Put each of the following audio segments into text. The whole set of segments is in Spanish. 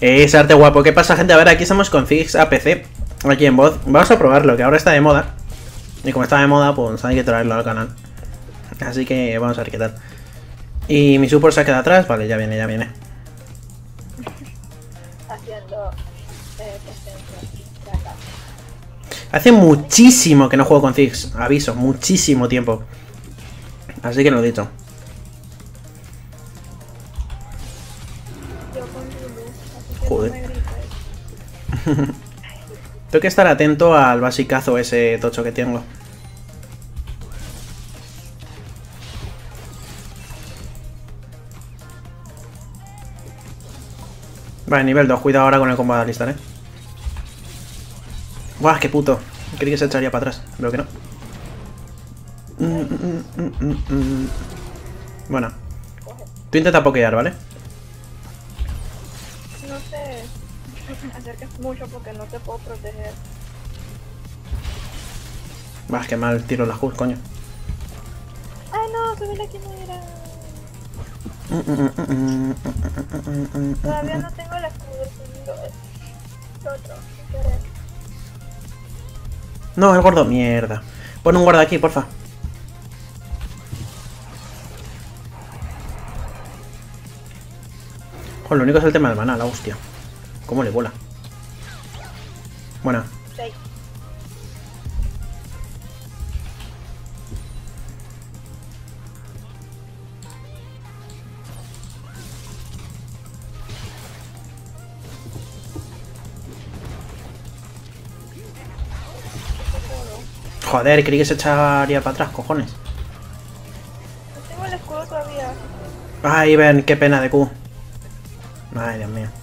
Es arte guapo. ¿Qué pasa, gente? A ver, aquí estamos con Fix APC. Aquí en voz. Vamos a probarlo, que ahora está de moda. Y como está de moda, pues hay que traerlo al canal. Así que vamos a ver qué tal. Y mi support se queda atrás. Vale, ya viene, ya viene. haciendo eh. Hace muchísimo que no juego con Ziggs. Aviso, muchísimo tiempo. Así que lo he dicho. Joder. Tengo que estar atento al basicazo ese tocho que tengo. Vale, nivel 2. Cuidado ahora con el combo de Alistar, eh. Buah, qué puto. Creí que se echaría para atrás. Veo que no. Mm, mm, mm. Bueno. Tú intenta pokear, ¿vale? Mucho porque no te puedo proteger. Bah, qué mal tiro la Hulk, coño. Ay no, subí la que no era. Todavía no tengo el escudo, el otro. No, el gordo, mierda. Pon un guarda aquí, porfa. Joder, lo único es el tema del maná, la hostia. ¿Cómo le bola? Buena. Seis. Joder, creí que se echaría para atrás, cojones. No tengo el escudo todavía. Ay, ven, qué pena de Q. Ay, Dios mío.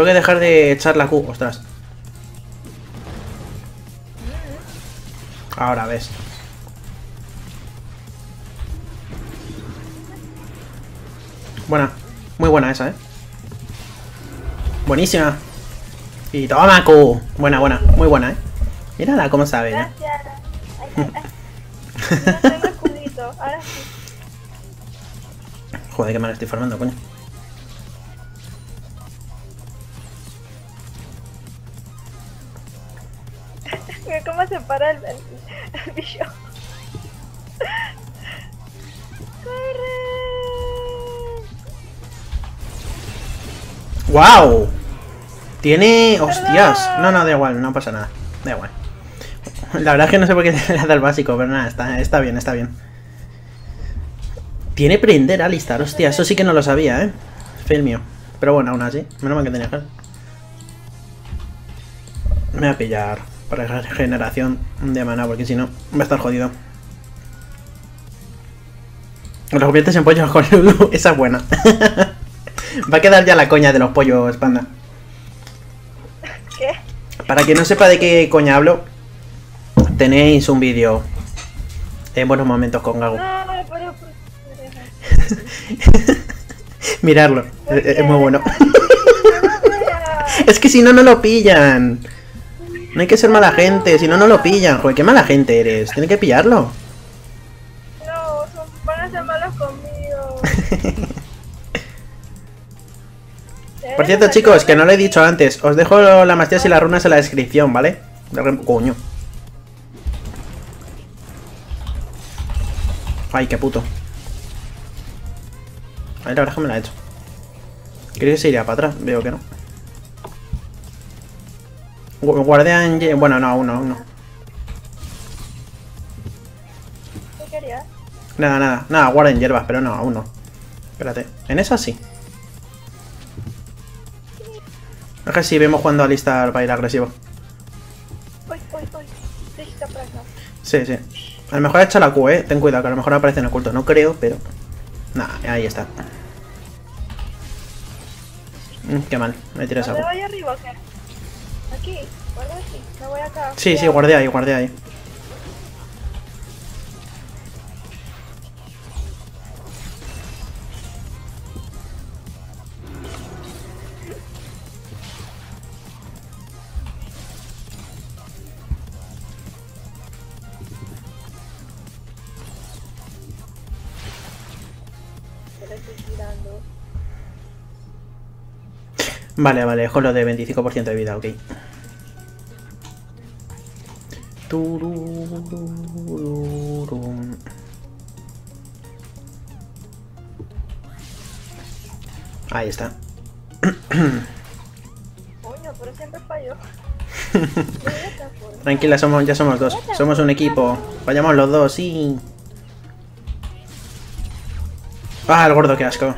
Tengo que dejar de echar la Q, ostras. Ahora ves. Buena, muy buena esa, eh. Buenísima. Y toma Q. Buena, buena, muy buena, eh. Mírala cómo sabe, ¿eh? Gracias. Ahora sí. Joder, qué mal estoy formando, coño. Para el, el, el bicho. ¡Corre! ¡Wow! Tiene. ¡Hostias! No, no, da igual, no pasa nada. Da igual. La verdad es que no sé por qué le da el básico, pero nada, está, está bien, está bien. Tiene prender Alistar, hostia, eso sí que no lo sabía, eh. Fail mío. Pero bueno, aún así, menos mal que tenía gel. Me voy a pillar para regeneración de mana, porque si no, va a estar jodido. Los conviertes en pollos con Lulu, esa es buena. va a quedar ya la coña de los pollos, panda. ¿Qué? Para quien no sepa de qué coña hablo, tenéis un vídeo en buenos momentos con Gago. No, pero... Mirarlo, es, muy bueno. Es que si no, no lo pillan. No hay que ser mala gente, si no, no lo pillan. Joder, qué mala gente eres. Tiene que pillarlo. No, son, van a ser malos conmigo. Por cierto, chicos, que no lo he dicho antes. Os dejo las mastías y las runas en la descripción, ¿vale? Coño. Ay, qué puto. Ay, la verdad es que me la he hecho. Creo que se iría para atrás. Veo que no. Gu- Guardián... Bueno, no, aún no, aún no. ¿Qué querías? Nada, nada. Nada, guarden hierbas, pero no, aún no. Espérate. En esa sí. Es que sí, vemos cuando alistar para ir agresivo. Uy, uy, uy. Sí, está por acá. Sí, sí. A lo mejor echa la Q, eh. Ten cuidado, que a lo mejor aparece en oculto. No creo, pero. Nah, ahí está. Mm, qué mal. Me tiré esa ¿Dónde Q. voy arriba qué? aquí, guarda aquí, me voy acá. Sí, sí, guardé ahí, guardé ahí. Vale, vale, con lo de 25% de vida, ok. Ahí está. Coño, pero siempre fallo. Tranquila, somos, ya somos dos. Somos un equipo. Vayamos los dos, sí. Ah, el gordo, qué asco.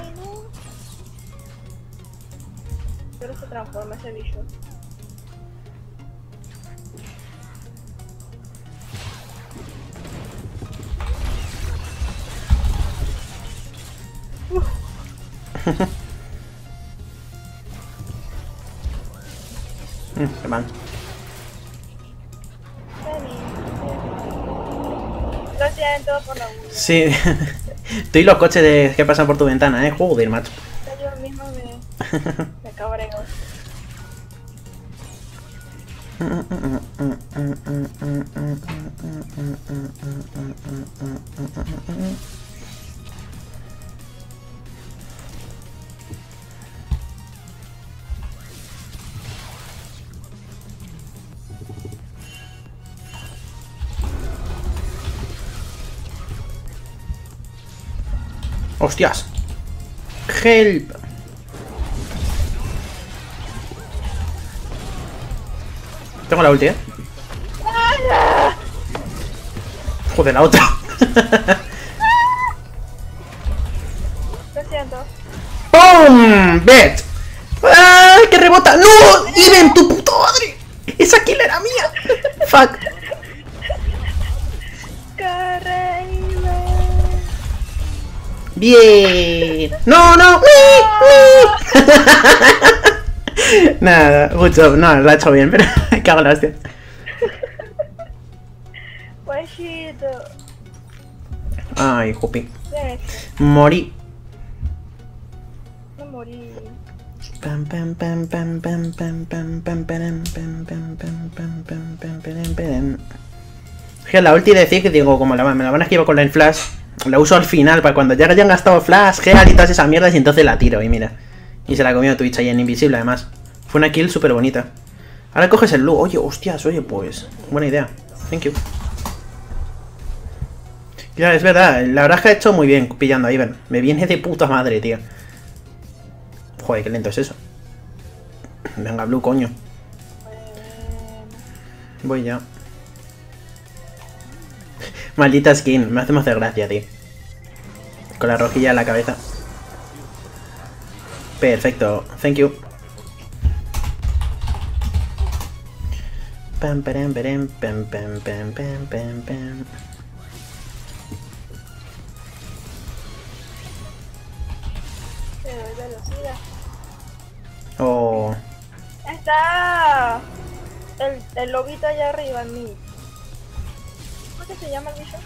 Pero se transforma ese bicho. Sí. Tú y los coches de, que pasan por tu ventana, eh. Joder, macho. Yo mismo me, me cabreo. Hostias. Help. Tengo la ulti, eh. Joder, la otra. Lo siento. ¡Pum! ¡Bet! ¡Ay, que rebota! ¡No! ¡Iben, tu puta madre! ¡Esa kill era mía! ¡Fuck! ¡Bien! ¡No, no! Nada, job. No, lo ha hecho bien, pero cago en la hostia. Ay, Jupi. Morí. no morí. Pam, pam, pam, pam, pam, pam, pam, pam, pam, pam, pam, pam, pam, pam, param. Es que la ulti de Zig, digo, como la, me la van a esquivar con el flash, la uso al final, para cuando ya hayan gastado flash, Gear y todas esas mierdas, y entonces la tiro, y mira. Y se la comió Twitch ahí en invisible, además. Fue una kill súper bonita. Ahora coges el Lu. Oye, hostias, oye, pues. Buena idea. Thank you. Ya, es verdad, la verdad es que ha hecho muy bien pillando a Ivan. Me viene de puta madre, tío. Joder, qué lento es eso. Venga, Blue, coño. Voy ya. Maldita skin, me hace más de gracia, tío. Con la rojilla en la cabeza. Perfecto, thank you. Pam, pam, pam, pam, pam, pam, pam. Velocidad. Oh, Está el, el lobito allá arriba en mí. ¿Cómo que se llama el bicho?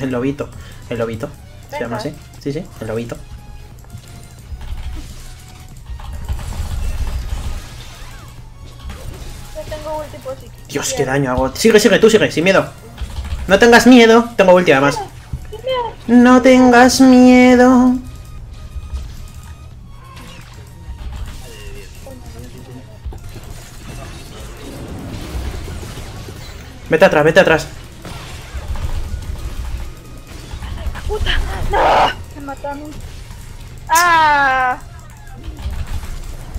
el lobito. El lobito. ¿Se llama así? Sí, sí, el lobito. Yo tengo ulti por si Dios, qué daño hago. Sigue, sigue, tú sigue, sin miedo. No tengas miedo. Tengo ulti además. No tengas miedo. Vete atrás, vete atrás. Mataron. ¡Ah!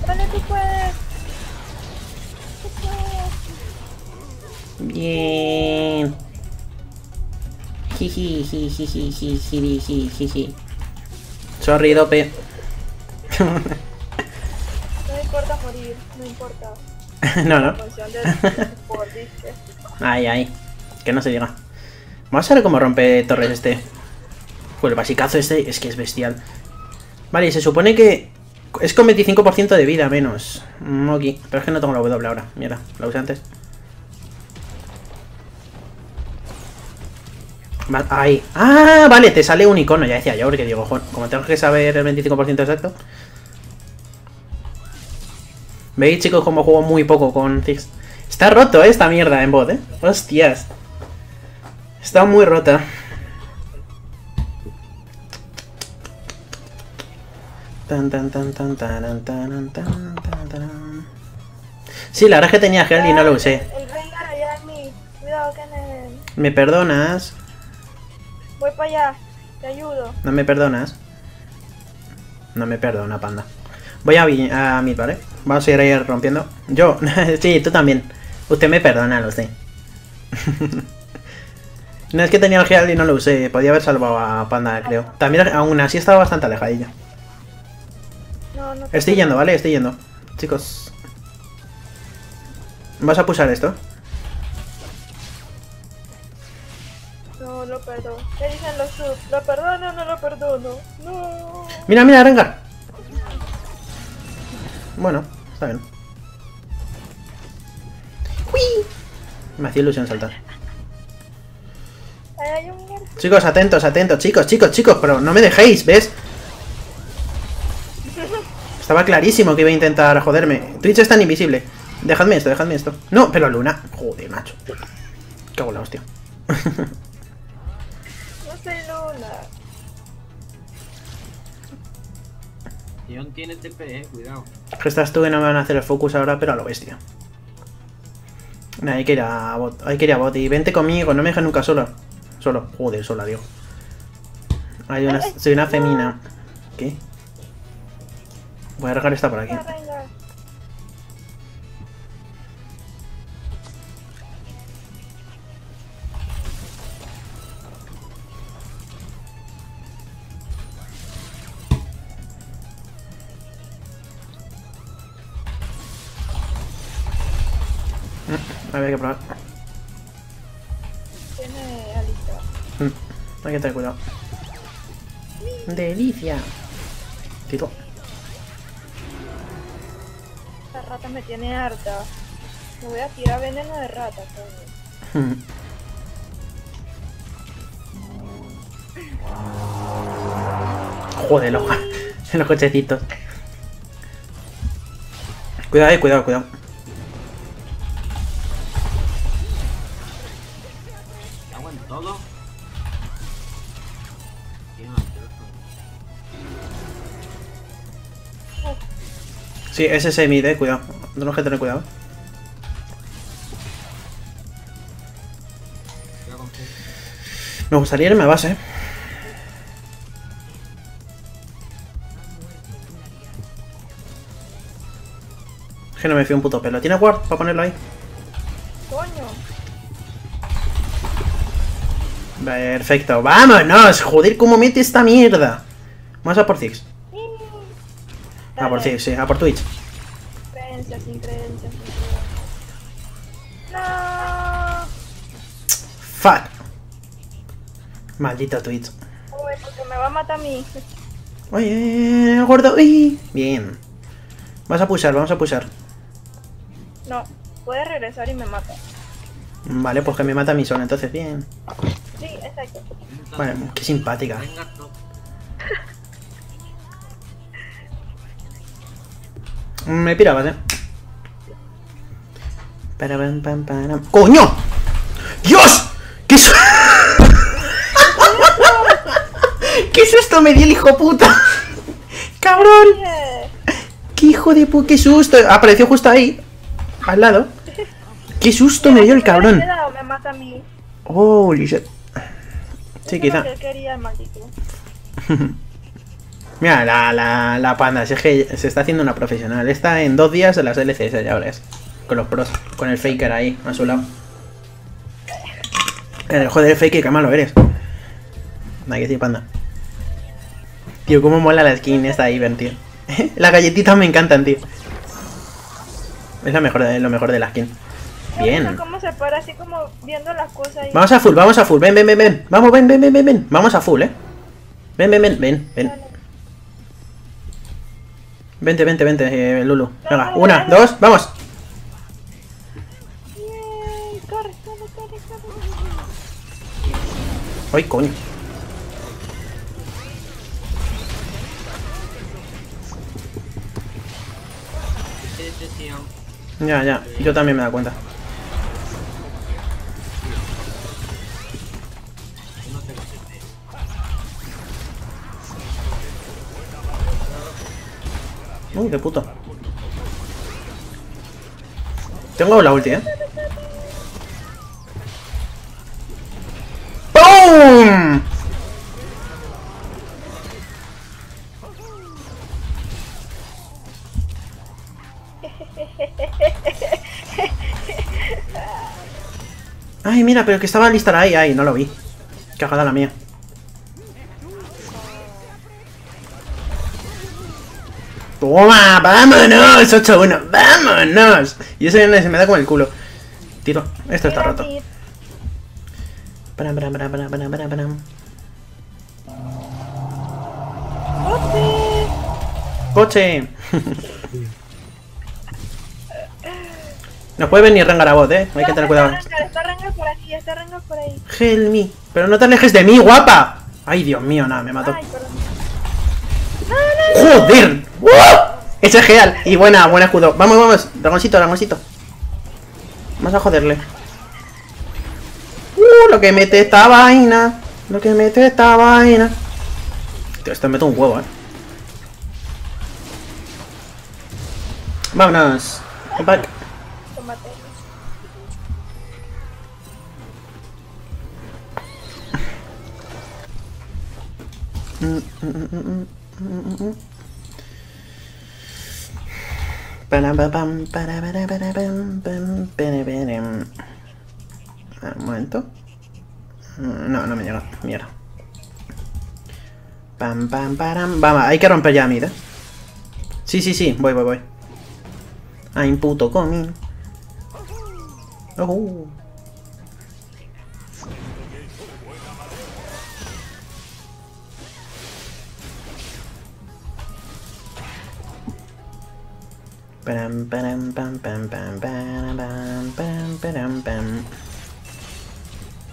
Dale, tú puedes. Tú puedes. Bien. Jiji, jiji, jiji, jiji. Sorry, dope. No importa morir, no importa. no, no. Ay, ay. Que no se diga. Vamos a ver cómo rompe torres este. Pues el basicazo este es que es bestial. Vale, y se supone que es con 25% de vida menos. Mm, ok, pero es que no tengo la W ahora. Mira, la usé antes. Ahí. Ah, vale, te sale un icono. Ya decía yo, porque digo, jo, como tengo que saber el 25% exacto. ¿Veis, chicos, cómo juego muy poco con Ziggs? Está roto eh, esta mierda en bot, eh. Hostias. Está muy rota. Tan, tan, tan, tan, taran, taran, tan, tan, taran. Sí, la verdad es que tenía gel y no lo usé. El Rengar allá en mí. Cuidado, Kenen. ¿Me perdonas? Voy para allá. Te ayudo. ¿No me perdonas? No me perdona, panda. Voy a, a mid, ¿vale? Vamos a ir ahí rompiendo. Yo, sí, tú también. Usted me perdona, lo sé. no es que tenía el gel y no lo usé. Podía haber salvado a panda, creo. También, aún así, estaba bastante alejadilla. No, no te Estoy yendo, ¿vale? Estoy yendo. Chicos. ¿Vas a pulsar esto? No, lo perdono. ¿Qué dicen los subs? ¿Lo perdono o no lo perdono? No. Mira, mira, Rengar. Bueno, está bien. ¡Uy! Me hacía ilusión saltar. Chicos, atentos, atentos, chicos, chicos, chicos, pero no me dejéis, ¿ves? Estaba clarísimo que iba a intentar joderme. Twitch es tan invisible. Dejadme esto, dejadme esto. No, pero Luna. Joder, macho. Cago en la hostia. No soy Luna. Leon tiene TP, eh, cuidado. Que estás tú que no me van a hacer el focus ahora, pero a lo bestia. Nah, hay que ir a bot, hay que ir a bot. Y vente conmigo, no me dejes nunca sola. Solo, joder, sola, digo. Hay una, soy una femina. ¿Qué? Voy a regar esta por aquí. Ya, venga. A ver, hay que probar. Tiene alita. Mm, Hay que tener cuidado. Delicia. Tito. Rata me tiene harta. Me voy a tirar veneno de rata, coño. Joder, los, los cochecitos. Cuidado, eh, cuidado, cuidado. Sí, ese es mid, eh, cuidado. Tenemos que tener cuidado. Me gustaría irme a base, eh. Es que no me fío un puto pelo. ¿Tienes ward para ponerlo ahí? Coño. Perfecto, vámonos. Joder, ¿cómo mete esta mierda? Vamos a por Six. A por Six, sí, a por Twitch. Creencias, sin creencias, sin creencias. No. Fuck. Maldito Twitch. Uy, porque me va a matar a mí. Oye, gordo. uy. Bien. Vamos a pulsar, vamos a pulsar. No, puede regresar y me mata. Vale, pues que me mata mi zona, entonces bien. Sí, exacto. Vale, qué simpática. Me pirabas, eh. Para, pam, pam, param. ¡Coño! ¡Dios! ¿Qué es ¿Qué susto me dio el hijo puta? ¡Cabrón! ¡Qué hijo de puta! ¡Qué susto! Apareció justo ahí. Al lado. ¡Qué susto me dio el cabrón! Me mata a mí. Holy shit. Sí, es quizá. Mira, la, la, la panda, si es que se está haciendo una profesional. Está en dos días de las LCS, ya verás. Con los pros, con el faker ahí, a su lado. Eh, joder, el faker, qué malo eres. Nada que decir, panda. Tío, cómo mola la skin esta Iven, tío. Las galletitas me encantan, tío. Es la mejor de, lo mejor de la skin. Bien. Me gusta cómo se para así como viendo las cosas ahí. Vamos a full, vamos a full. Ven, ven, ven, ven. Vamos, ven, ven, ven, ven, ven. Vamos a full, eh. Ven, ven, ven, ven, ven. Vente, vente, vente, eh, Lulu. Venga, una, dos, vamos. Yay, corre, corre, corre, corre. Ay, coño. Ya, ya. Yo también me da cuenta. Uy, qué puto. Tengo la ulti, ¿eh? ¡Pum! Ay, mira, pero que estaba lista ahí, ahí, no lo vi. Cagada la mía. ¡Toma! ¡Vámonos! 8-1, ¡vámonos! Y ese se me da como el culo. Tiro, esto está roto. Param, param, param, param, param, param. ¡Coche! No puede venir Rengar a bot, eh. Hay que tener cuidado. Está Rengar por aquí, está Rengar por ahí. Help me. Pero no te alejes de mí, guapa. Ay, Dios mío, nada, me mató. Ay, perdón. ¡Joder! ¡Uh! Ese es genial. Y buena, buena escudo. Vamos, vamos. Dragoncito, dragoncito. Vamos a joderle. ¡Uh! Lo que mete esta vaina. Lo que mete esta vaina. Tío, esto meto un huevo, eh. Vámonos. Back pam, para, para, para, pam, pam, pere, pere. Ah, Un momento. Mm, No, no me llega. Mierda. Pam, pam, param. Vamos, hay que romper ya mira. Sí, sí, sí. Voy, voy, voy. Ay, puto comi. Oh.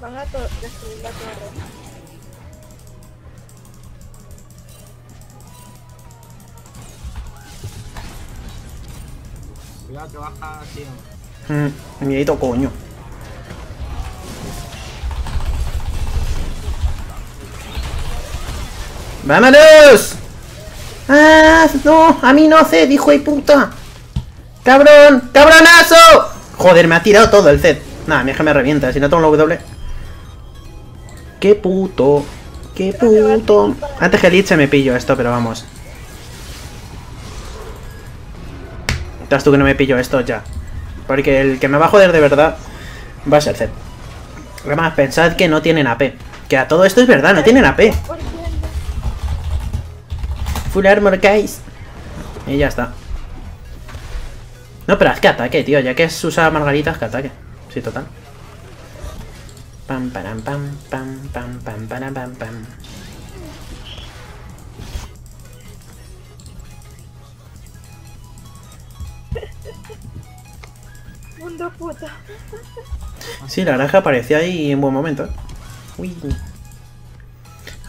Van a destruir la torre. Cuidado que baja así. Mm, miedito coño. ¡Vámonos! ¡Ah! ¡No! ¡A mí no sé! ¡Dijo de puta! ¡Cabrón! ¡Cabronazo! Joder, me ha tirado todo el set. Nada, mira que me revienta. Si no tengo la W. ¡Qué puto! ¡Qué puto! Antes que el se me pillo esto, pero vamos. Estás tú que no me pillo esto ya. Porque el que me va a joder de verdad va a ser Zed. Además, pensad que no tienen AP. Que a todo esto es verdad, no tienen AP. Full armor, guys. Y ya está. No, pero haz que ataque, tío. Ya que es usa margaritas, que ataque. Sí, total. Pam, param, pam, pam, pam, pam, param, pam, pam. Mundo puto. Sí, la granja apareció ahí en buen momento. ¿eh? Uy.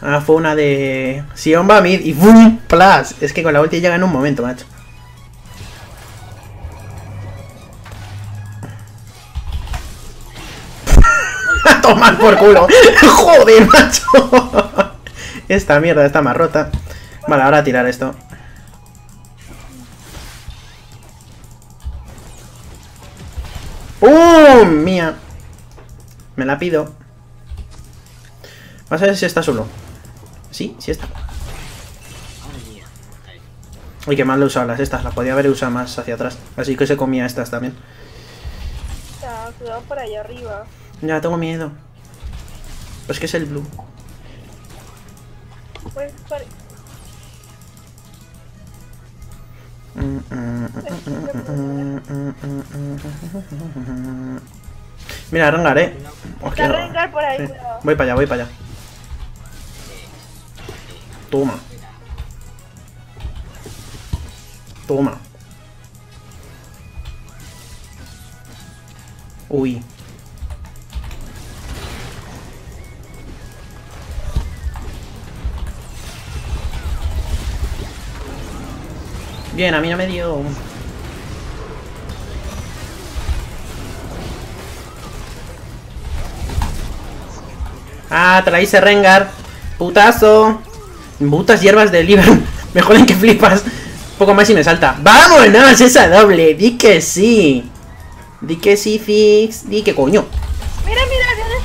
Ah, fue una de... Sion va mid y ¡boom! ¡Plas! Es que con la ulti llega en un momento, macho. Tomar por culo! ¡Joder, macho! Esta mierda está más rota. Vale, ahora a tirar esto. ¡Pum! Mía. Me la pido. Vamos a ver si está solo. Sí, sí está. Uy, que mal le he usado las estas. Las podía haber usado más hacia atrás. Así que se comía estas también. Cuidado por allá arriba. Ya, tengo miedo. Pues que es el blue. Pues. Mira, Rengar, eh. Hostia, Rengar por ahí, sí. Voy para allá, voy para allá. Toma. Toma. Uy. Bien, a mí no me dio. Ah, te la hice Rengar. Putazo. Putas hierbas de Liber. Mejor en que flipas. poco más y me salta. ¡Vámonos! Esa doble. Di que sí. Di que sí, Fix. Di que coño. Mira, mira, viene.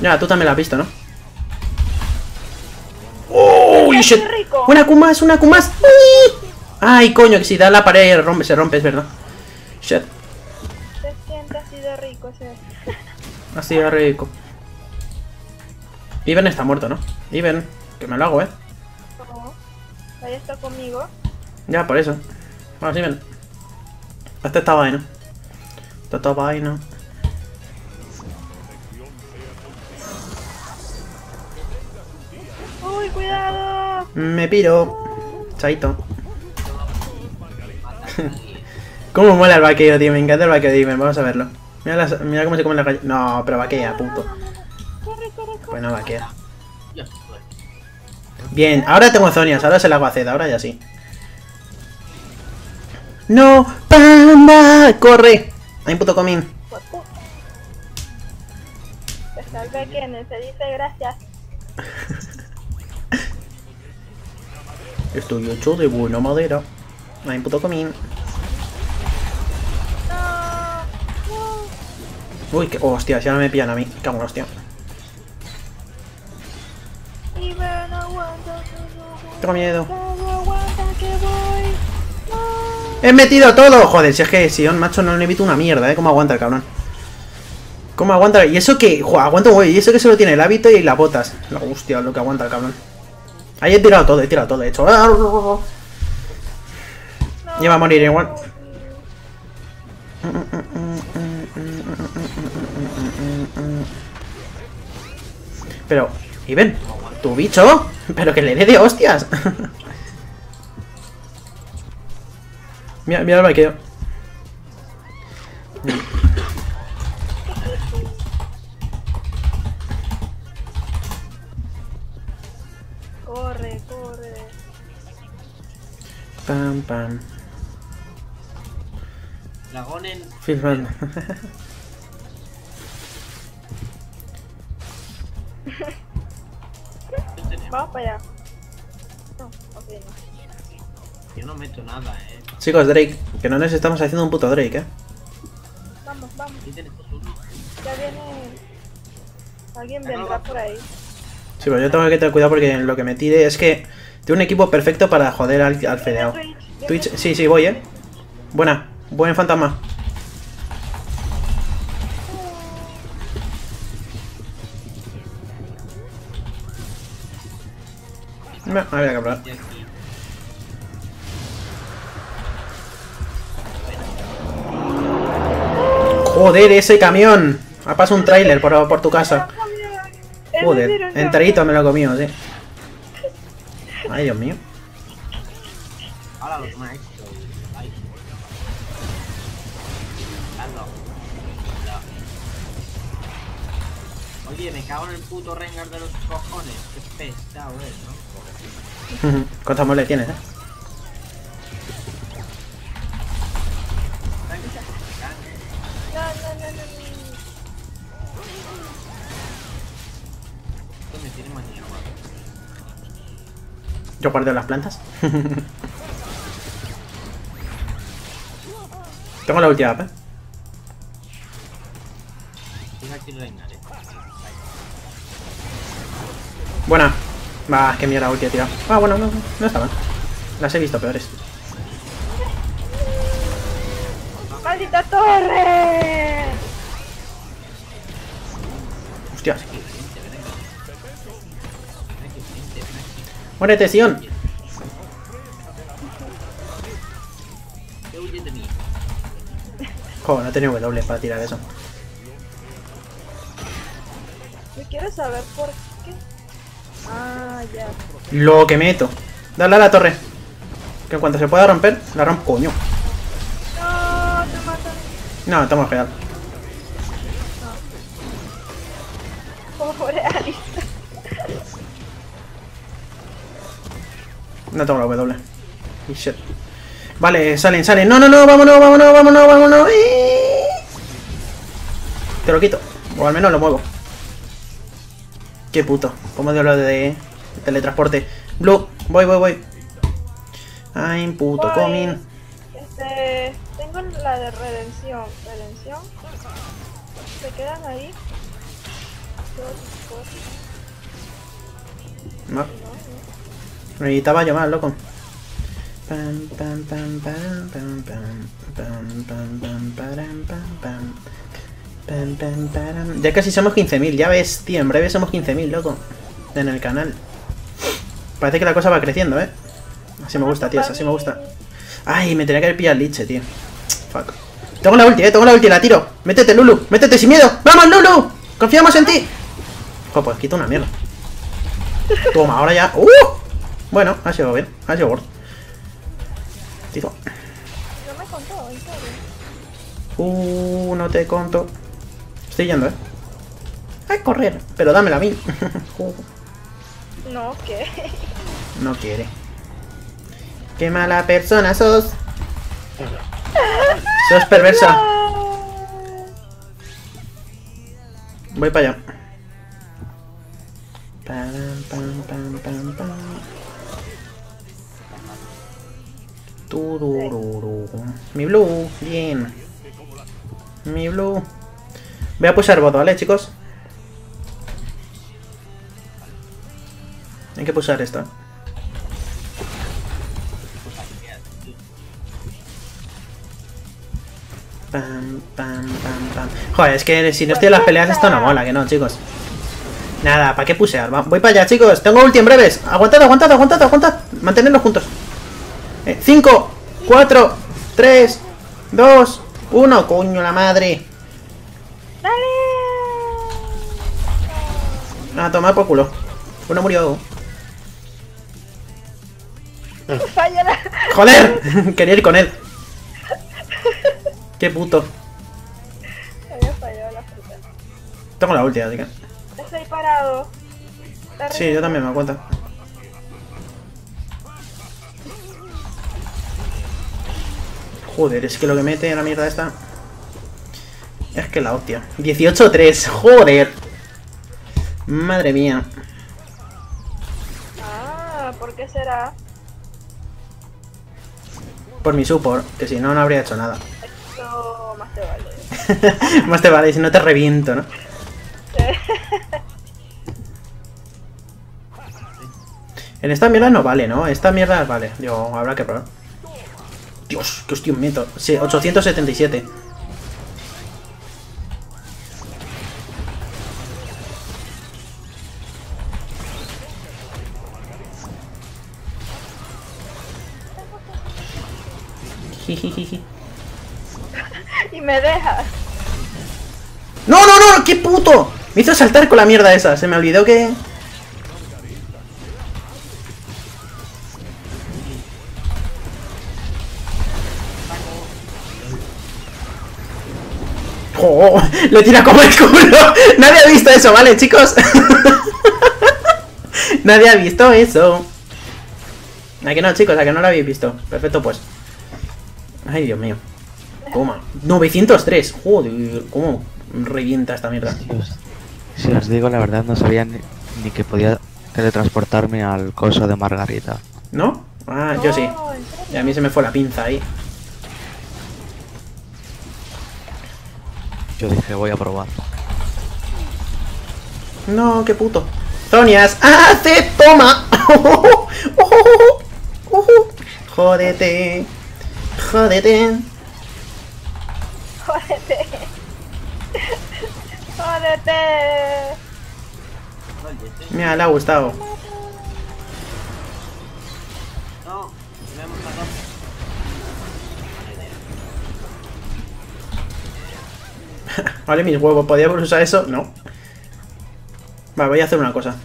Ya, tú también la has visto, ¿no? ¡Uy, Qué shit! rico. ¡Una Kumas, una Kumas! ¡Uy! ¡Ay, coño! Que si da la pared rompe, se rompe, es verdad. Shit. Se siente así de rico ese. Así de rico. Iben está muerto, ¿no? Iben, que me lo hago, ¿eh? No. Ahí está conmigo. Ya, por eso. Vamos, Iben. Este está vaina. Este está vaina. Uy, cuidado. Me piro. Chaito. Cómo mola el vaqueo, tío. Me encanta el vaqueo de Iben. Vamos a verlo. Mira, las- mira cómo se come la gallina. No, pero vaquea, punto. Pues no vaquea. Bien, ahora tengo zonias, ahora se la hago a Zed, ahora ya sí. ¡No! ¡Panda! ¡Corre! Hay un puto comín. Guapo. Te salve quien se dice gracias. Estoy hecho de buena madera. Hay un puto comín. No. No. Uy, que hostia, si ahora me pillan a mí. Cago en hostia. No Tengo miedo. No. ¡He metido todo! Joder, si es que Sion, macho, no le evito una mierda, ¿eh? ¿Cómo aguanta el cabrón? ¿Cómo aguanta? Y eso que... jo, aguanta huevo. Y eso que solo tiene el hábito y las botas. La hostia, lo que aguanta el cabrón. Ahí he tirado todo, he tirado todo, he hecho... Ya va a morir igual. Pero, y ven, tu bicho, pero que le dé de hostias. mira, mira el vaqueo. Corre, corre. Pam, pam. Dragonen. Filmando. Vamos para allá. No, ok, no. Yo no meto nada, eh. Chicos, Drake, que no nos estamos haciendo un puto Drake, eh. Vamos, vamos. Ya viene. Alguien vendrá por ahí. Sí, pero yo tengo que tener cuidado porque lo que me tire es que tengo un equipo perfecto para joder al, al fedeado. Twitch, sí, sí, voy, eh. Buena, buen fantasma. No, a ver, cabrón. Y aquí. Joder, ese camión. Ha pasado un tráiler por, por tu casa. Joder, enterito me lo he comido, sí. Ay, Dios mío. Ahora maestros. Oye, me cago en el puto Rengar de los cojones. Qué pesado es, ¿no? ¿Cuántos moles tienes, eh? No, no, no, no, no. Esto me tiene manía. Yo guardo las plantas. Tengo la última, ¿eh? Tienes aquí Rengar, Buena. Va, qué mierda ulti he tirado. Ah, bueno, no, no, está mal. Las he visto peores. ¡Maldita torre! Hostias. Muérete, Sion. Joder, no tenía W para tirar eso. Yo quiero saber por qué. Ah, ya. Lo que meto. Dale a la torre. Que en cuanto se pueda romper, la rompo. Coño. No, te matan. No, estamos a pegar. Pobre Alice. No tengo la W. Y shit. Vale, salen, salen. No, no, no, vámonos, vámonos, vámonos, vámonos. Te lo quito. O al menos lo muevo. Qué puto. Como de lo de teletransporte. Blue, voy, voy, voy. I'm puto coming. Este, tengo la de redención. Redención. Se quedan ahí. No, necesitaba más, loco. Pam, pam, pam, pam, pam, pam, pam, pam, pam, pam, pam. Ya casi somos 15.000, ya ves, tío, en breve somos 15.000, loco. En el canal. Parece que la cosa va creciendo, ¿eh? Así me gusta, tío, así me gusta. Ay, me tenía que haber pillado el liche, tío. Fuck. Tengo la ulti, eh, tengo la ulti, la tiro. Métete, Lulu, métete sin miedo. ¡Vamos, Lulu! ¡Confiamos en ti! Jo, pues quito una mierda. Toma, ahora ya. ¡Uh! Bueno, ha sido bien, ha sido gordo. Tito. No me contó, en serio. Uh, no te conto. Estoy yendo, eh. Ay, correr. Pero dámela a mí. No, ¿qué? no quiere. Qué mala persona sos. Sos perversa. Voy para allá. Pam, pam, pam, pam. Mi blue, bien. Mi blue. Voy a pulsar bot, ¿vale, chicos? Hay que pulsar esto. Pam, pam, pam, pam. Joder, es que si no estoy en las peleas esto no mola, que no, chicos. Nada, ¿para qué pusear? Voy para allá, chicos. Tengo ulti en breves. Aguantad, aguantad, aguantad, aguantad. Mantenerlos juntos. 5, 4, 3, 2, 1. Coño, la madre. A tomar por culo. Uno murió. Falla la... ¡Joder! Quería ir con él. Qué puto. Había fallado la fruta. Tengo la ulti, así que. Estoy parado. Sí, yo también me cuenta. Joder, es que lo que mete la mierda esta. Es que la hostia. 18-3, joder. Madre mía. Ah, ¿por qué será? Por mi support, que si no, no habría hecho nada. Esto más te vale. Más te vale, si no te reviento, ¿no? En esta mierda no vale, ¿no? Esta mierda vale. Digo, habrá que probar. Dios, qué hostia un meto. Sí, 877. y me dejas. ¡No, no, no! ¡Qué puto! Me hizo saltar con la mierda esa. Se me olvidó que... ¡Jo! ¡Le tira como el culo! Nadie ha visto eso, ¿vale, chicos? Nadie ha visto eso. ¿A que no, chicos? ¿A que no lo habéis visto? Perfecto, pues. Ay, Dios mío. Toma. 903. Joder, cómo revienta esta mierda. Si os, si os digo la verdad, no sabía ni, ni que podía teletransportarme al coso de Margarita. ¿No? Ah, yo sí. Y a mí se me fue la pinza ahí. Yo dije, voy a probar. No, qué puto. Zonias. ¡Ah, te toma! Jódete. Jódete. Jódete. Jódete. Mira, le ha gustado. No, me hemos matado. Vale, mis huevos. ¿Podía usar eso? No. Vale, voy a hacer una cosa.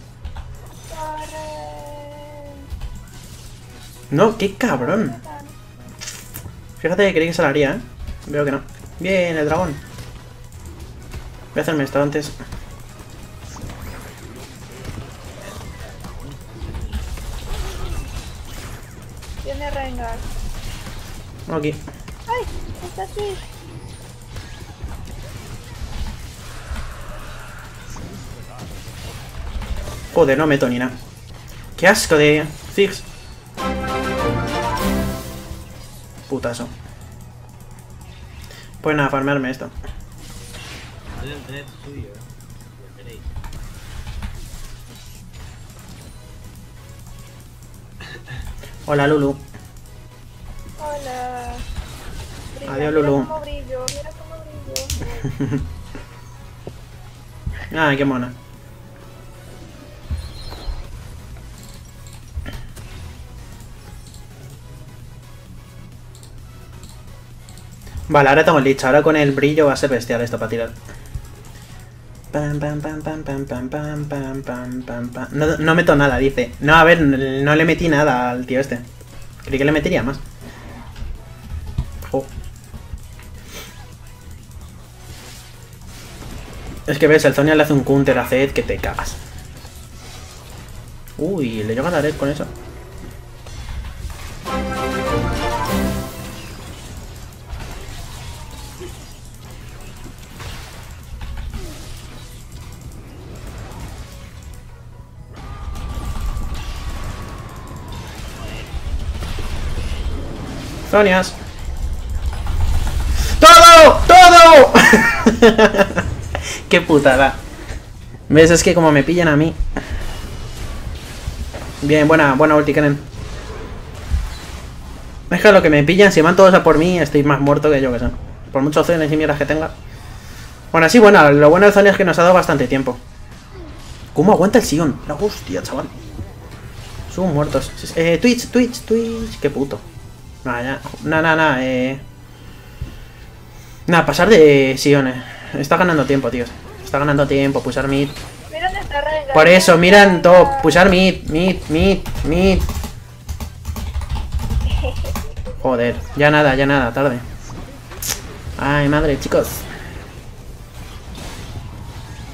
No, qué cabrón. Fíjate que creí que se la haría, ¿eh? Veo que no. Bien, el dragón. Voy a hacerme esto antes. Tiene Rengar. Aquí. ¡Ay! Está aquí. Joder, no meto ni nada. Qué asco de Ziggs. Putazo. Pues nada, farmearme esto. Hola, Lulu. Hola. Brilla, Adiós, mira Lulu. cómo brillo, mira cómo brillo. Ay, qué mona. Vale, ahora estamos listos. Ahora con el brillo va a ser bestial esto para tirar. No, no meto nada, dice. No, a ver, no le metí nada al tío este. Creí que le metería más. Es que ves, el Zonia le hace un counter a Zed que te cagas. Uy, le llega a dar con eso. Zonias. ¡Todo! ¡Todo! Qué putada. ¿Ves? Es que como me pillan a mí. Bien, buena, buena ulti, Kenen. Es que lo que me pillan, si van todos a por mí, estoy más muerto que yo que sé. Por muchos zones y mierdas que tenga. Bueno, sí, bueno, lo bueno del Zone es que nos ha dado bastante tiempo. ¿Cómo aguanta el Sion? La hostia, chaval. Son muertos. Eh, Twitch, Twitch, Twitch. Qué puto. Nada, ya. Nada, nada, nada. Eh... Nada, pasar de Siones. Está ganando tiempo, tíos. Está ganando tiempo, pulsar mid. Por eso, miran top. Pulsar mid, mid, mid, mid. Joder, ya nada, ya nada, tarde. Ay, madre, chicos.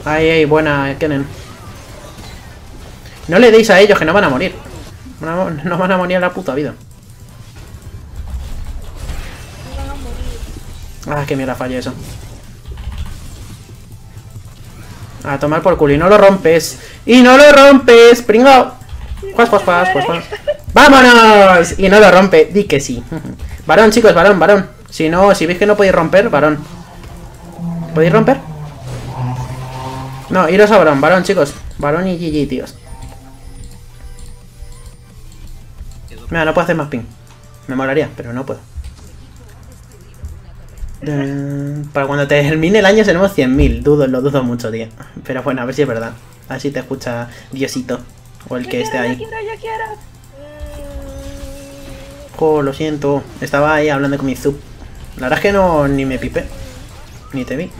Ay, ay, buena, Kenen. No le deis a ellos que no van a morir. No, no van a morir en la puta vida. Ah, que mierda falla eso. A tomar por culo. Y no lo rompes. Y no lo rompes, pringao. Juas, juas, juas, juas, juas. ¡Vámonos! Y no lo rompe. Di que sí. Varón, chicos, varón, varón. Si no, si veis que no podéis romper, varón. ¿Podéis romper? No, iros a varón, varón, chicos. Varón y GG, tíos. Mira, no puedo hacer más ping. Me molaría, pero no puedo. Para cuando termine el año seremos 100.000. Dudo, lo dudo mucho, tío. Pero bueno, a ver si es verdad. A ver si te escucha Diosito. O el Yo que esté Yo ahí. quiero, yo quiero. Oh, lo siento. Estaba ahí hablando con mi sub. La verdad es que no ni me pipé. Ni te vi.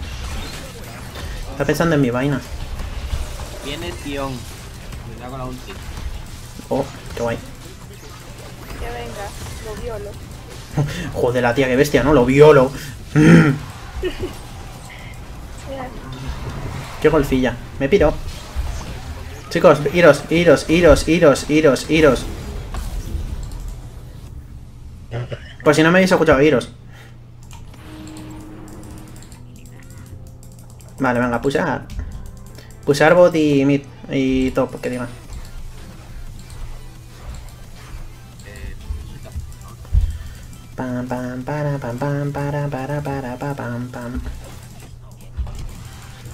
Está pensando en mi vaina. Viene Sion. Cuidado con la ulti. Oh, qué guay. que venga, lo violo. Joder, la tía, qué bestia, ¿no? Lo violo. Qué golfilla. Me piro. Chicos, iros, iros, iros, iros, iros, iros. Pues si no me habéis escuchado, iros. Vale, venga, pushar. Pushar bot y mid. Y top, que digan.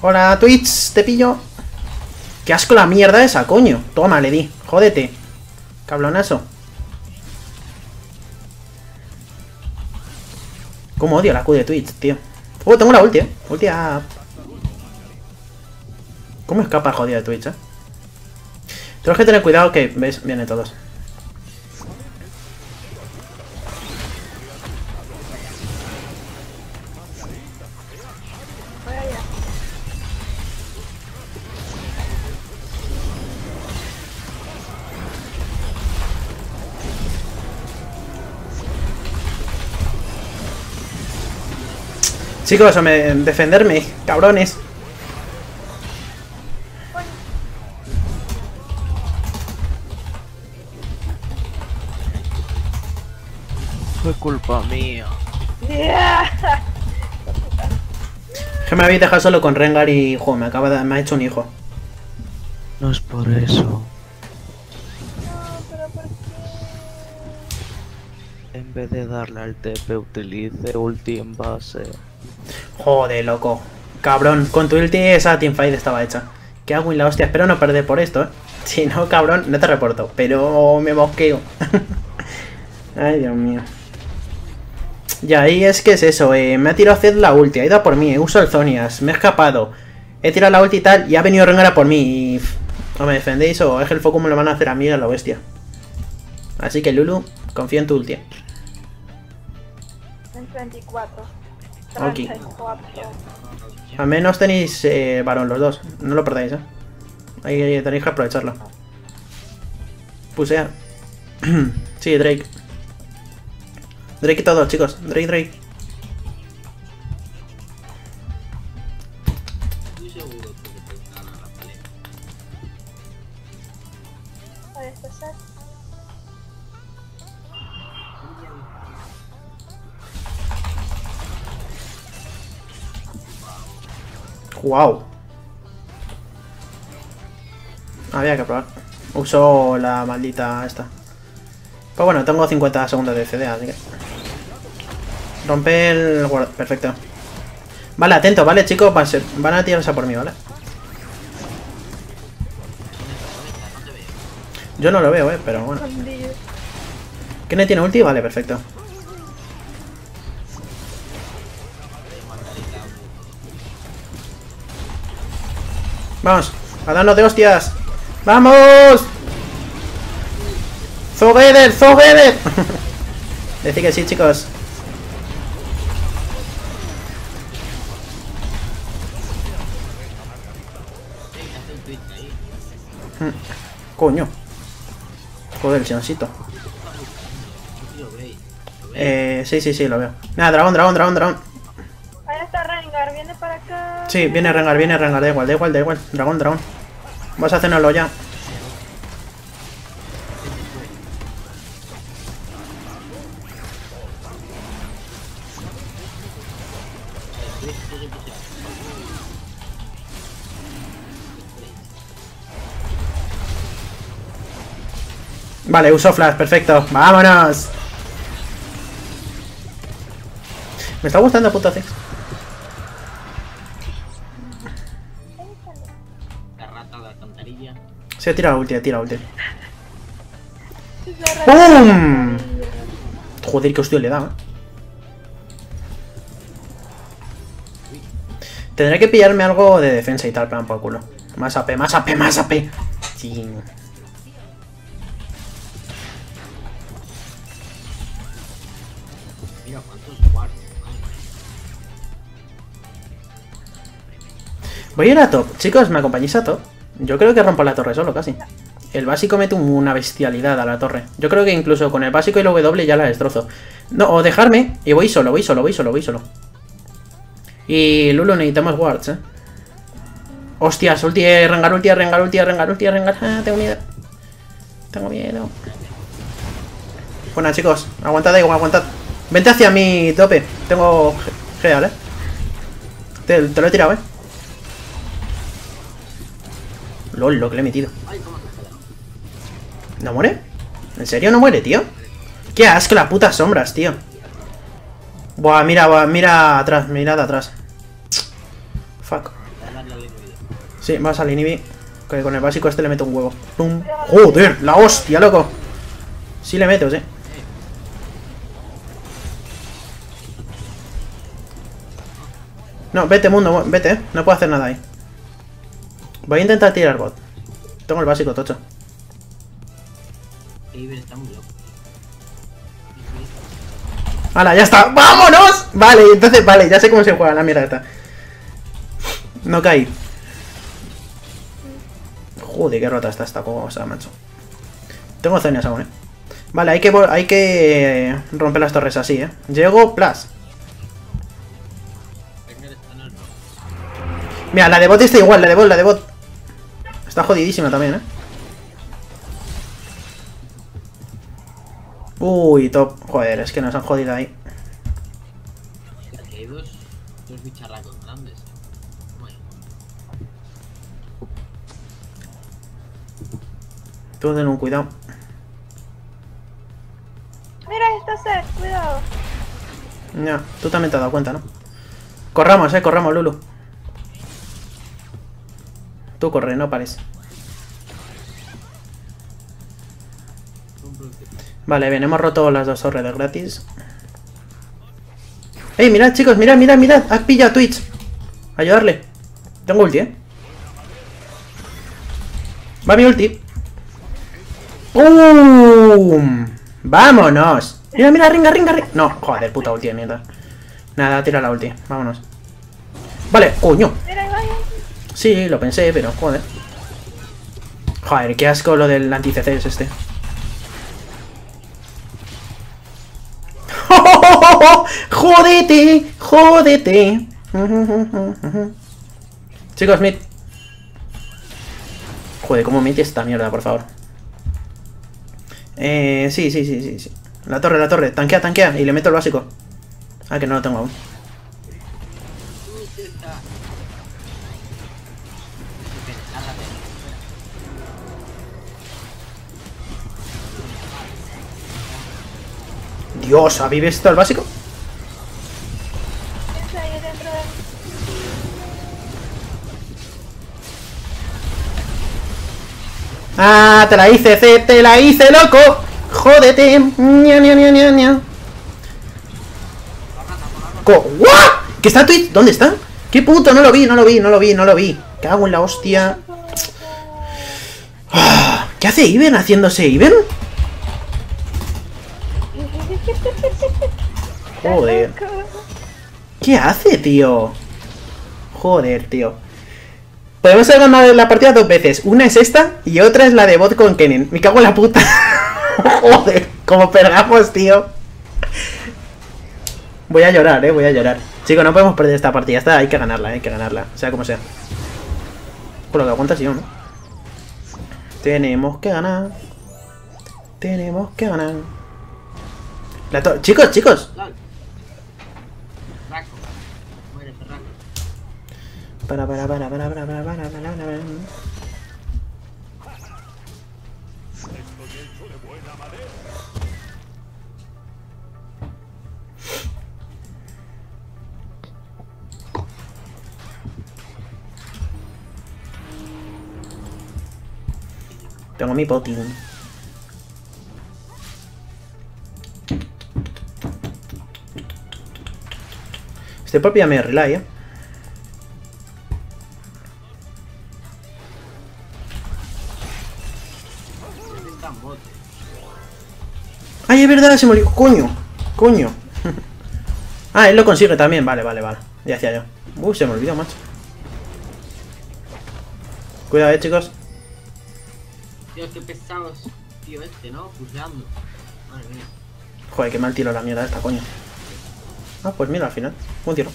Hola, Twitch, te pillo. Qué asco la mierda esa, coño. Toma, le di. Jódete. Cablonazo. Cómo odio la Q de Twitch, tío. Oh, tengo la ulti, eh. Ulti a... ¿Cómo escapa el jodido de Twitch, eh? Tenemos que tener cuidado que, ¿ves? Vienen todos. Chicos, me, defenderme, cabrones. Fue culpa mía. Yeah. Que me habéis dejado solo con Rengar y... Jo, me acaba de... Me ha hecho un hijo. No es por eso. No, pero ¿por qué? En vez de darle al TP utilice ulti en base. Joder, loco. Cabrón, con tu ulti esa teamfight estaba hecha. ¿Qué hago en la hostia? Espero no perder por esto, ¿eh? Si no, cabrón, no te reporto. Pero me mosqueo. Ay, Dios mío. Y ahí es que es eso, eh, me ha tirado Zed la ulti, ha ido a por mí, uso el Zonias, me he escapado. He tirado la ulti y tal, y ha venido Rengar a por mí y... me defendéis o es que el foco me lo van a hacer a mí a la bestia. Así que Lulu, confía en tu ulti. En 24. Ok. 34. Al menos tenéis eh, varón los dos, no lo perdáis, eh. Ahí tenéis que aprovecharlo. Pusea. sí, Drake. Drake y todos, chicos. Drake, Drake. Wow. Había que probar. Uso la maldita esta. Pues bueno, tengo 50 segundos de CD, así que... Rompe el guard... Perfecto. Vale, atento, vale, chicos. Van a, tirarse a por mí, ¿vale? Yo no lo veo, eh, pero bueno. ¿Quién tiene ulti? Vale, perfecto. Vamos, a darnos de hostias. ¡Vamos! ¡Zogeder! ¡Zogeder! Decid que sí, chicos. Ahí. Coño. Joder, el sioncito. No sé si lo veis. ¿Lo veis? Eh, sí, sí, sí, lo veo. Nada, dragón, dragón, dragón, dragón. Sí, viene Rengar, viene Rengar, da igual, da igual, da igual. Dragón, dragón. Vas a hacernoslo ya. Vale, uso flash, perfecto. ¡Vámonos! Me está gustando puto Zex. Se tira la ulti, tira la ulti. ¡Pum! Joder, que hostia le da, eh. Tendré que pillarme algo de defensa y tal, plan por culo. Más AP, más AP, más AP. Sí. Mira cuántos guards. Madre mía. Voy a ir a top. Chicos, ¿me acompañáis a top? Yo creo que rompo la torre solo, casi. El básico mete una bestialidad a la torre. Yo creo que incluso con el básico y el W ya la destrozo. No, o dejarme y voy solo, voy solo, voy solo, voy solo. Y Lulo, necesitamos wards, eh. Hostias, ulti, eh, rengar, ulti, rengar, ulti, rengar, ulti, rengar. Ah, tengo miedo. Tengo miedo. Bueno, chicos, aguantad ahí, aguantad. Vente hacia mi tope. Tengo Gear, eh. Te, te lo he tirado, eh. LOL, lo que le he metido. ¿No muere? ¿En serio no muere, tío? ¡Qué asco las putas sombras, tío! Buah, mira, buah, mira atrás, mirad atrás. Fuck. Al. Sí, va a salir Nibi. Que con el básico este le meto un huevo. Pum. ¡Joder! ¡La hostia, loco! Sí le meto, sí. No, vete, mundo, vete, eh. No puedo hacer nada ahí. Voy a intentar tirar bot. Tengo el básico, tocho. Iber está muy loco. ¡Hala, ya está! ¡Vámonos! Vale, entonces, vale, ya sé cómo se juega la mierda esta. No caí. Joder, qué rota está esta cosa, macho. Tengo zonias aún, eh. Vale, hay que, hay que romper las torres así, eh. Llego, plus. Mira, la de bot está igual, la de bot, la de bot. Está jodidísima también, eh. Uy, top. Joder, es que nos han jodido ahí. Aquí hay dos, dos bicharracos grandes. Bueno, Tú ten un cuidado. Mira, está set, cuidado. Ya, tú también te has dado cuenta, ¿no? Corramos, eh, corramos, Lulu. Tú corre, no pares. Vale, bien, hemos roto las dos torres gratis. ¡Ey, mirad, chicos! ¡Mirad, mirad, mirad! ¡Has pillado a Twitch! Ayudarle. Tengo ulti, ¿eh? Va mi ulti. ¡Pum! ¡Vámonos! Mira, mira, ringa, ringa, ringa. No, joder, puta ulti de mierda. Nada, tira la ulti. Vámonos. Vale, coño. Sí, lo pensé, pero joder. Joder, qué asco lo del anti-CC es este. ¡Jódete! ¡Jódete! Chicos, mid. Joder, ¿cómo mete esta mierda, por favor? Eh, sí, sí, sí, sí, sí. La torre, la torre. Tanquea, tanquea. Y le meto el básico. Ah, que no lo tengo aún. Dios, ¿habéis visto el básico? Ah, te la hice, C, te la hice, loco. Jódete. Ña, ña, ña. Co ¿What? ¿Qué está Twitch? ¿Dónde está? ¿Qué puto? No lo vi, no lo vi, no lo vi, no lo vi. Cago en la hostia. Ah, ¿Qué hace Iben haciéndose Iben? Joder. ¿Qué hace, tío? Joder, tío. Podemos haber ganado la partida dos veces. Una es esta y otra es la de bot con Kennen. Me cago en la puta. Joder, como perdamos, tío. Voy a llorar, eh, voy a llorar. Chicos, no podemos perder esta partida. Esta hay que ganarla, eh, hay que ganarla. Sea como sea. Con lo que aguanta, sí o no. Tenemos que ganar. Tenemos que ganar. La chicos, chicos. LOL. Raco. Muere, Raco. Para, para, para, para, para, para, para, para, para. Tengo mi potín. Este por pillarme relay, eh. Ay, es verdad, se murió. Coño, coño. ah, él lo consigue también. Vale, vale, vale. Ya hacía yo. Uy, se me olvidó, macho. Cuidado, eh, chicos. Tío, qué pesados. Tío, este, ¿no? Puseando. Madre mía. Joder, qué mal tiro la mierda esta, coño. Ah, pues mira, al final. Un tiro.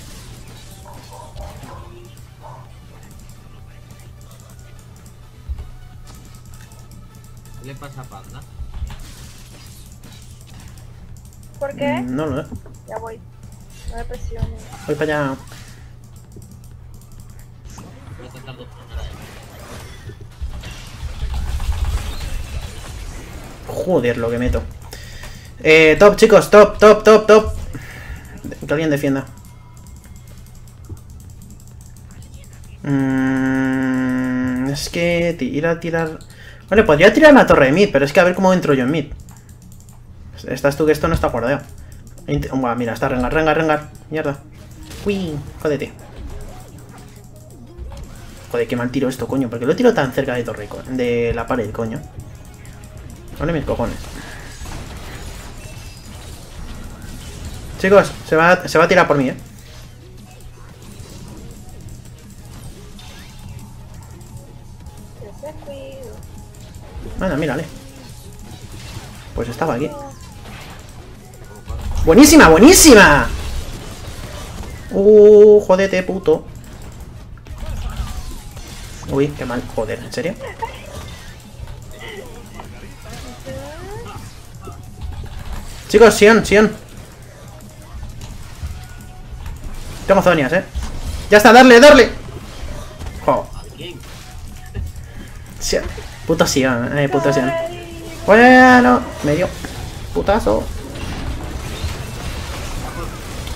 ¿Qué le pasa a Panda? ¿Por qué? Mm, No, no, Ya voy. No me presiones. voy para allá. Voy a poner ahí. Joder, lo que meto. Eh, top, chicos, top, top, top, top. Que alguien defienda. Mm, es que tirar, tirar... Vale, podría tirar la torre de mid, pero es que a ver cómo entro yo en mid. Estás tú que esto no está. Int- Buah, mira, está Rengar, Rengar, Rengar. Mierda. Uy, jódete. Joder, qué mal tiro esto, coño. Porque lo tiro tan cerca de torre, de la pared, coño. Vale, mis cojones. Chicos, se va, se va a tirar por mí, eh. Anda, mírale. Pues estaba aquí. ¡Buenísima, buenísima! Uh, jodete, puto. Uy, qué mal. Joder, ¿en serio? Chicos, Sion, Sion. Tengo zonias, eh. Ya está, darle, darle. Jo. Sion. Puto Sion, eh, puto Sion. Bueno, me dio putazo.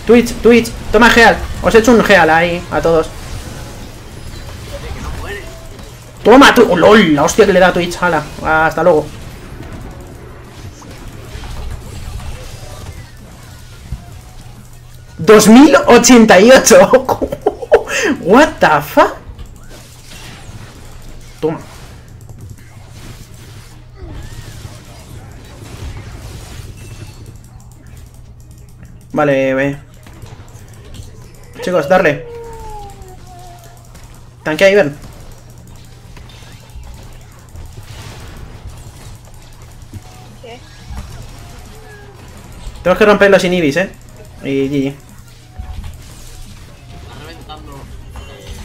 Twitch, Twitch, toma Geal. Os he hecho un Geal ahí, a todos. Toma, tu... oh, LOL, la hostia que le da a Twitch, hala. Hasta luego. ¡2088! What the fuck? Toma. Vale, ve. Chicos, darle. Tanquea ahí, ven. ¿Qué? Tenemos que romper los inhibis, eh. Y GG. Está reventando. Eh,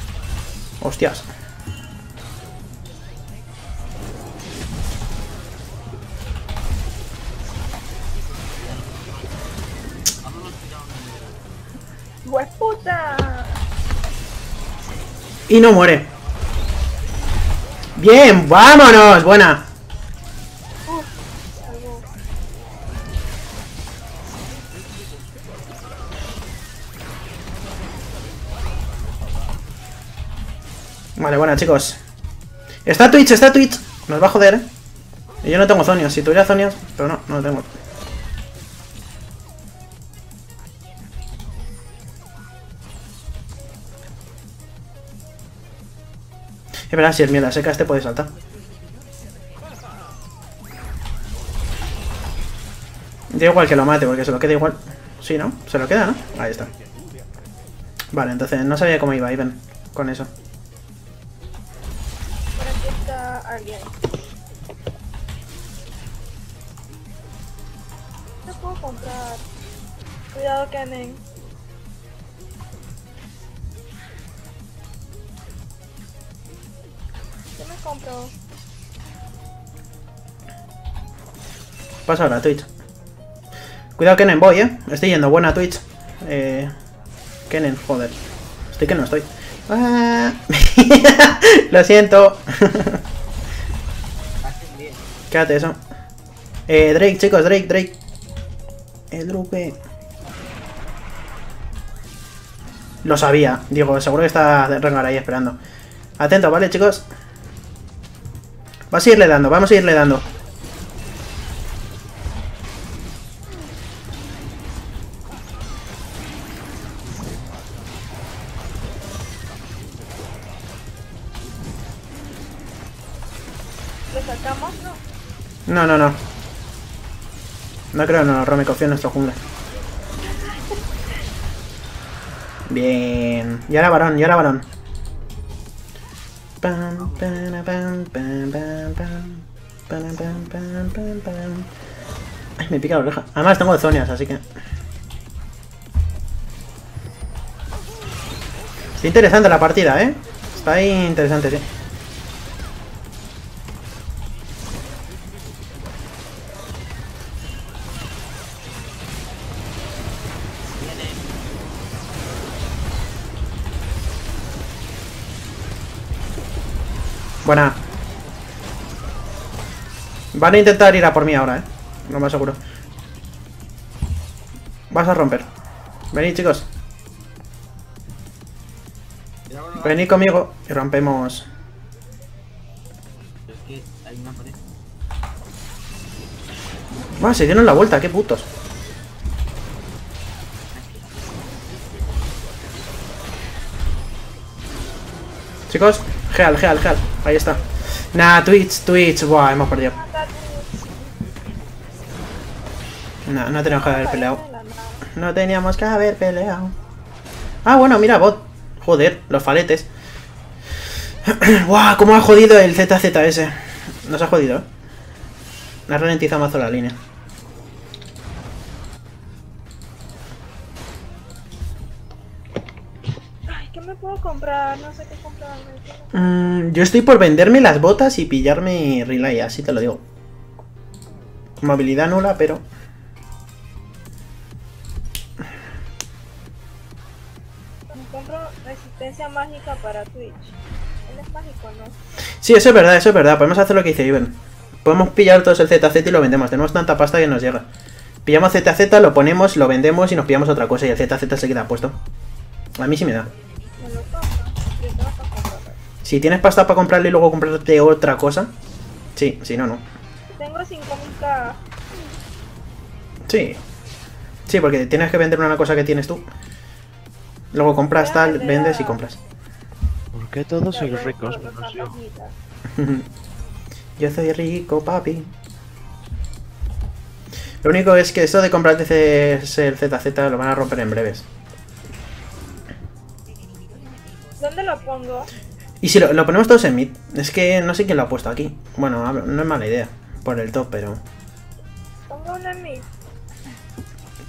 Hostias. Y no muere. Bien, vámonos. Buena. Vale, buena, chicos. Está Twitch, está Twitch. Nos va a joder, eh. Y yo no tengo zonias. Si tuviera zonias, pero no, no lo tengo. Es verdad, si es mierda seca, este puede saltar. Da igual que lo mate, porque se lo queda igual. Sí, ¿no? Se lo queda, ¿no? Ahí está. Vale, entonces no sabía cómo iba Ivan con eso. Por aquí está alguien. ¿Qué puedo comprar? Cuidado, Kennen. Pasa ahora, Twitch. Cuidado, Kenen, voy, eh. Estoy yendo, buena Twitch. Eh. Kenen, joder. Estoy que no estoy. Ah. Lo siento. Quédate eso. Eh, Drake, chicos, Drake, Drake. El Drupe. Lo sabía, digo, seguro que está Rengar ahí esperando. Atento, ¿vale, chicos? Vas a irle dando, vamos a irle dando. ¿Lo sacamos? No. No, no, no. No creo, no, Rome confío en nuestro jungla. Bien. Y ahora varón, y ahora varón. Me pica la oreja. Además tengo zonias, así que... Está interesante la partida, ¿eh? Está ahí interesante, sí. Buena. Van a intentar ir a por mí ahora, eh. No me aseguro. Vas a romper. Venid, chicos. Venid conmigo y rompemos. Buah, se dieron la vuelta, qué putos. Chicos, Geal, Geal, Geal. Ahí está. Nah, Twitch, Twitch. Buah, hemos perdido. Nah, no tenemos que haber peleado. No teníamos que haber peleado. Ah, bueno, mira, bot. Joder, los faletes. Buah, cómo ha jodido el ZZS. Nos ha jodido, eh. Ha ralentizado mazo la línea. ¿Qué me puedo comprar? No sé qué comprarme. Mm, yo estoy por venderme las botas y pillarme relay, así te lo digo. Movilidad nula, pero... Me compro resistencia mágica para Twitch. Él es mágico, ¿no? Sí, eso es verdad, eso es verdad. Podemos hacer lo que dice Iben. Podemos pillar todos el ZZ y lo vendemos. Tenemos tanta pasta que nos llega. Pillamos ZZ, lo ponemos, lo vendemos y nos pillamos otra cosa y el ZZ se queda puesto. A mí sí me da. Si tienes pasta para comprarle y luego comprarte otra cosa, sí, si no, no. Tengo 5000k. Sí. Sí, porque tienes que vender una cosa que tienes tú. Luego compras tal, vendes y compras. ¿Por qué todos sois ricos menos yo? soy rico, papi. Lo único es que esto de comprarte ese- el ZZ lo van a romper en breves. ¿Dónde lo pongo? Y si lo, lo ponemos todos en mid, es que no sé quién lo ha puesto aquí. Bueno, no es mala idea, por el top, pero... Pongo uno en mí.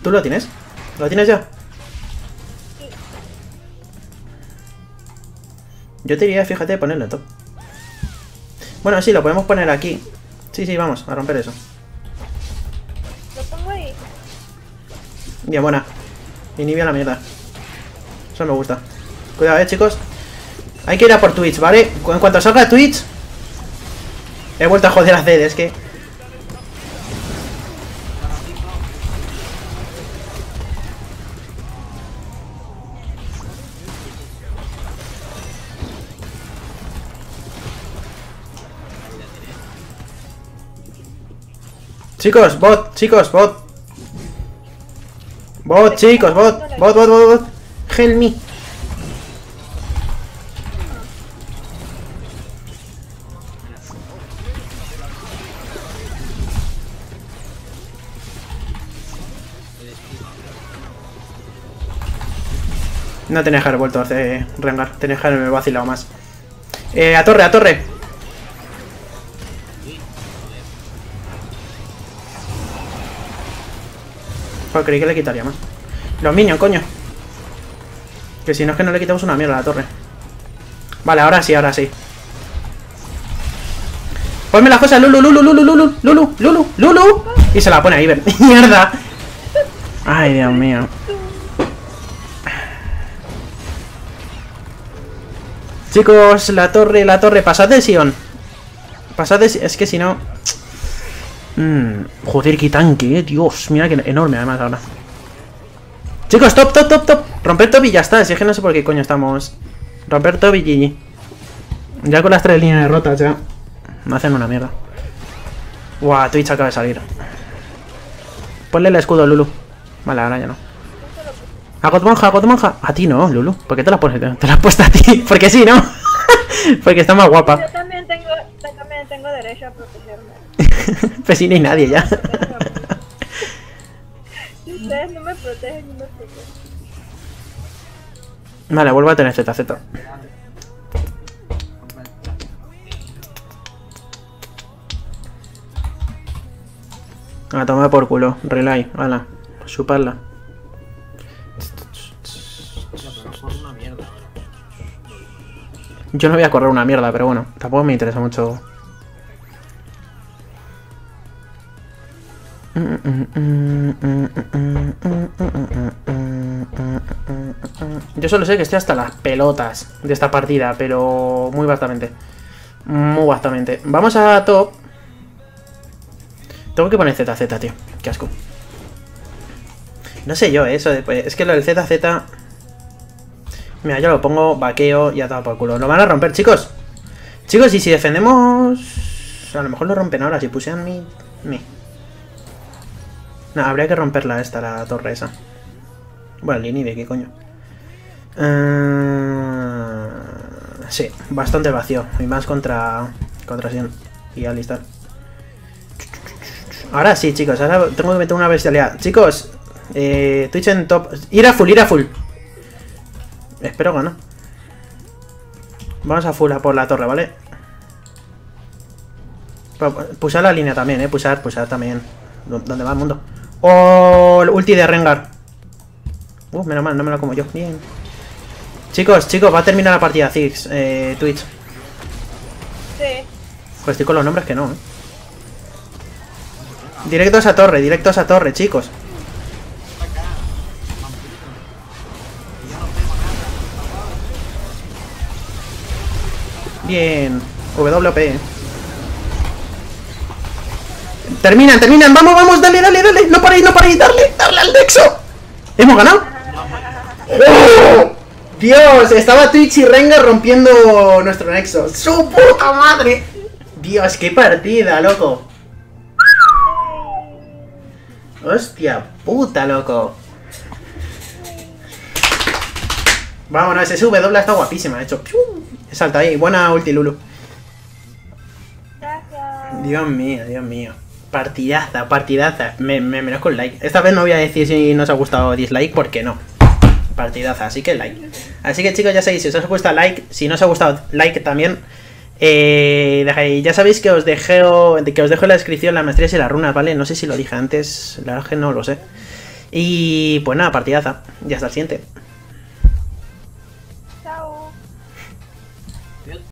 ¿Tú lo tienes? ¿Lo tienes ya? Sí. Yo te diría, fíjate, ponerlo en top. Bueno, sí, lo podemos poner aquí. Sí, sí, vamos, a romper eso. Lo pongo ahí. Bien, buena. Inhibe a la mierda. Eso me gusta. Cuidado, eh, chicos. Hay que ir a por Twitch, ¿vale? En cuanto salga Twitch... He vuelto a joder a Zed, es que... Chicos, bot, chicos, bot. Bot, chicos, bot, bot, bot, bot, bot. Help me. No tenía que haber vuelto a hacer Rengar, tenía que haberme vacilado más. Eh, a torre, a torre. Joder, creí que le quitaría más. Los minions, coño. Que si no es que no le quitamos una mierda a la torre. Vale, ahora sí, ahora sí. Ponme las cosas, Lulu, Lulu, Lulu, Lulu, Lulu, Lulu, Lulu. Y se la pone ahí, ver. ¡Mierda! Ay, Dios mío. Chicos, la torre, la torre, pasad de Sion. Pasad de Sion. Es que si no... Mm, joder, qué tanque, eh, Dios. Mira que enorme además ahora. Chicos, top, top, top, top. Romper top y ya está. Si es que no sé por qué coño estamos. Romper top y GG. Ya con las tres líneas rotas ya. Me hacen una mierda. Guau, Twitch acaba de salir. Ponle el escudo, Lulu. Vale, ahora ya no. A Godmonja, a Godmonja. A ti no, Lulu. ¿Por qué te la pones? Te la has puesto a ti. Porque sí, ¿no? Porque está más guapa. Yo también tengo, yo también tengo derecho a protegerme. pues sí, no hay nadie ya. Si ustedes no me protegen, no me protegen. vale, vuelvo a tener ZZ. A tomar por culo. Relay. Hala. Chuparla. Yo no voy a correr una mierda, pero bueno. Tampoco me interesa mucho. Yo solo sé que estoy hasta las pelotas de esta partida, pero muy bastante. Muy bastante. Vamos a top. Tengo que poner ZZ, tío. Qué asco. No sé yo, eh, eso de, pues, es que lo del ZZ... Mira, yo lo pongo vaqueo y atado por culo. Lo van a romper, chicos. Chicos, y si defendemos... A lo mejor lo rompen ahora, si pusieran mi... mi. No, habría que romperla esta, la torre esa. Bueno, el inhibe, ¿qué coño? Eh, sí, bastante vacío. Y más contra... Contra Sion. Y Alistar. Ahora sí, chicos. Ahora tengo que meter una bestialidad. Chicos, eh, Twitch en top. Ir a full, ir a full. Espero ganar. Vamos a full a por la torre, ¿vale? Pa- Pulsar la línea también, eh. Pulsar, pulsar también. ¿Dó- ¿Dónde va el mundo? ¡Oh! el ulti de Rengar. Uh, menos mal, no me lo como yo. Bien. Chicos, chicos, va a terminar la partida Ziggs, eh, Twitch. Sí. Pues estoy con los nombres que no, eh. Directos a torre, directos a torre, chicos. Bien. WP. Terminan, terminan. Vamos, vamos, dale, dale, dale. No paréis, no paréis. Darle, darle al Nexo. ¿Hemos ganado? ¡Oh! Dios, estaba Twitch y Rengar rompiendo nuestro Nexo. ¡Su puta madre! Dios, qué partida, loco. Hostia puta, loco. Vámonos, ese W está guapísima, de hecho. ¡Pium! Salta ahí, buena ulti Lulu. Gracias. Dios mío, Dios mío. Partidaza, partidaza. Me, me merezco el like. Esta vez no voy a decir si nos ha gustado o dislike, porque no. Partidaza, así que like. Así que chicos, ya sabéis, si os ha gustado like, si no os ha gustado like también. Eh, ya sabéis que os dejo, que os dejo en la descripción las maestrías y las runas, ¿vale? No sé si lo dije antes, la verdad que no lo sé. Y pues nada, partidaza. Y hasta el siguiente.